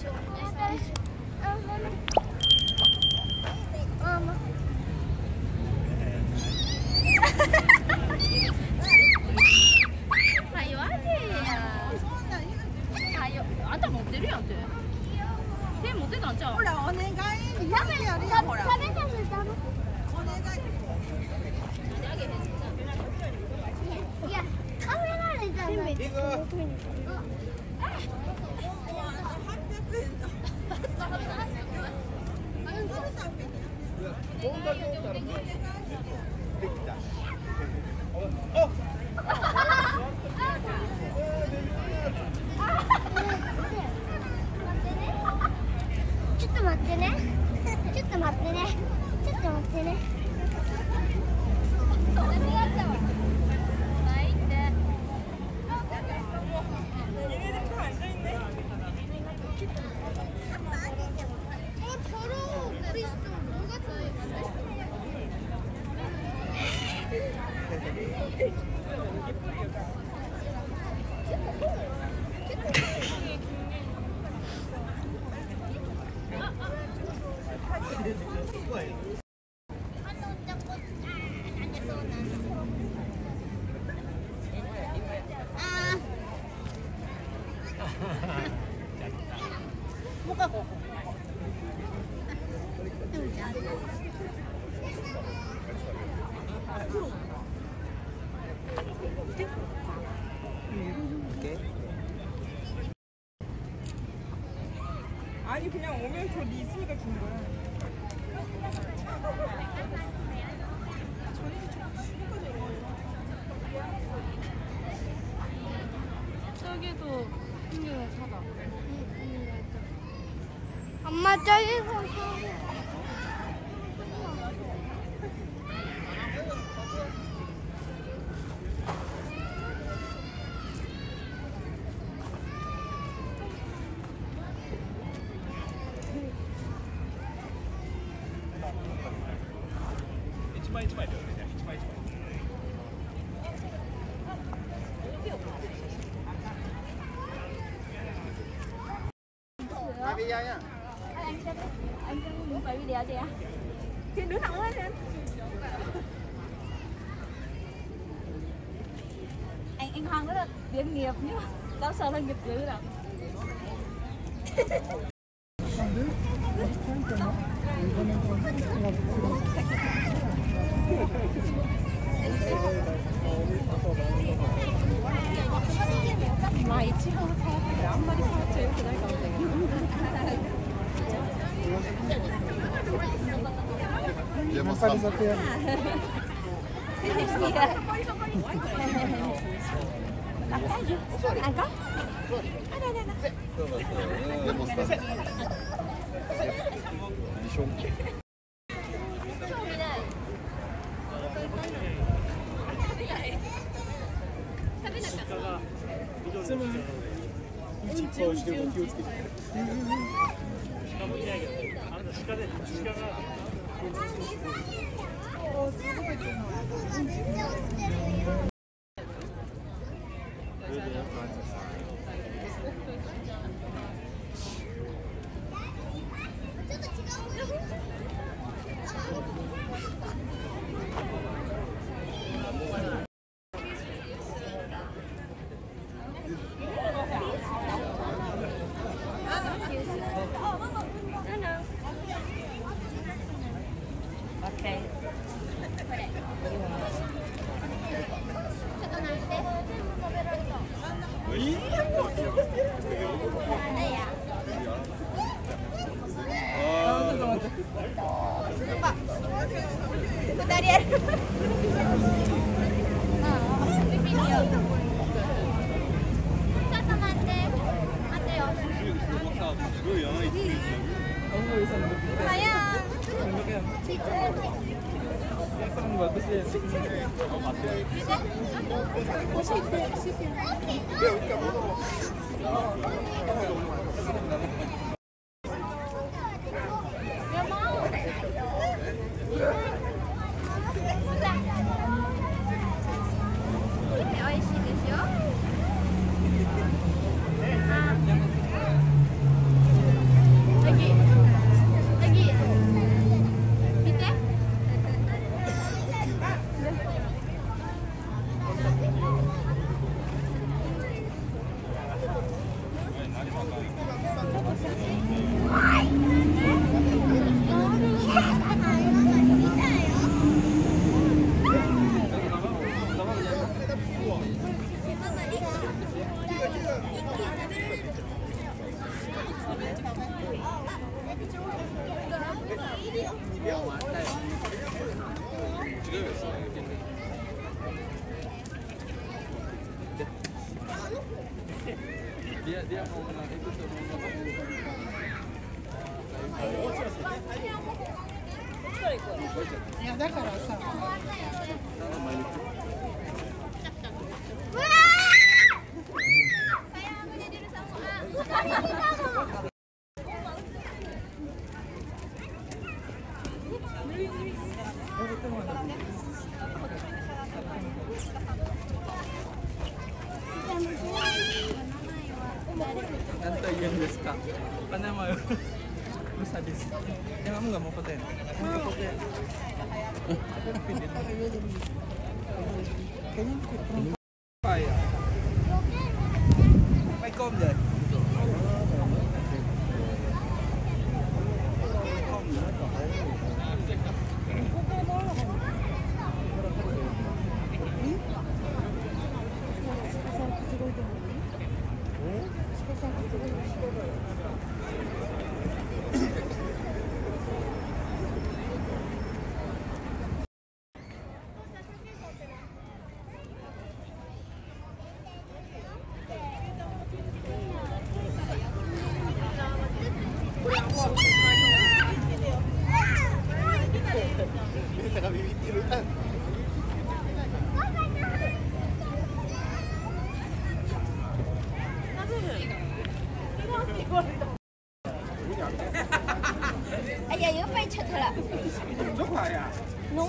手持ってたんちゃうほらお願い 아니 그냥 오면저리스가 준 거야 싸게도 생겨서 사다. 엄마 저기서 사게. Anh muốn quay video chị ạ thì đứa thẳng lên em. Anh anh Hoàng rất là chuyên nghiệp, nhưng mà tao sợ là nghiệp dữ rồi Personalisiert Encore Ah non, non, non. Bichon. Thank you. すごい。早い。美 dia dia mau menang. Itu tuh mau menang. Ya, da cara, sabe? Nanti yang deska. Apa nama? Lu sadis. Ya kamu nggak mau fotoin? Kamu nggak fotoin? Kayaknya apa 哎呀，又被吃掉了，这快呀？侬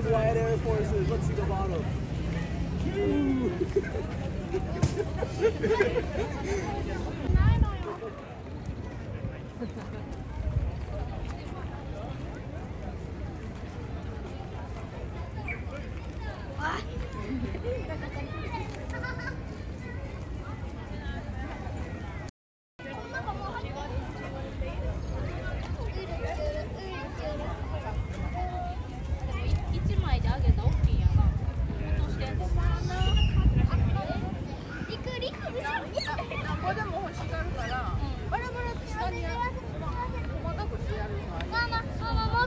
Those white Air Forces. Let's see the bottom.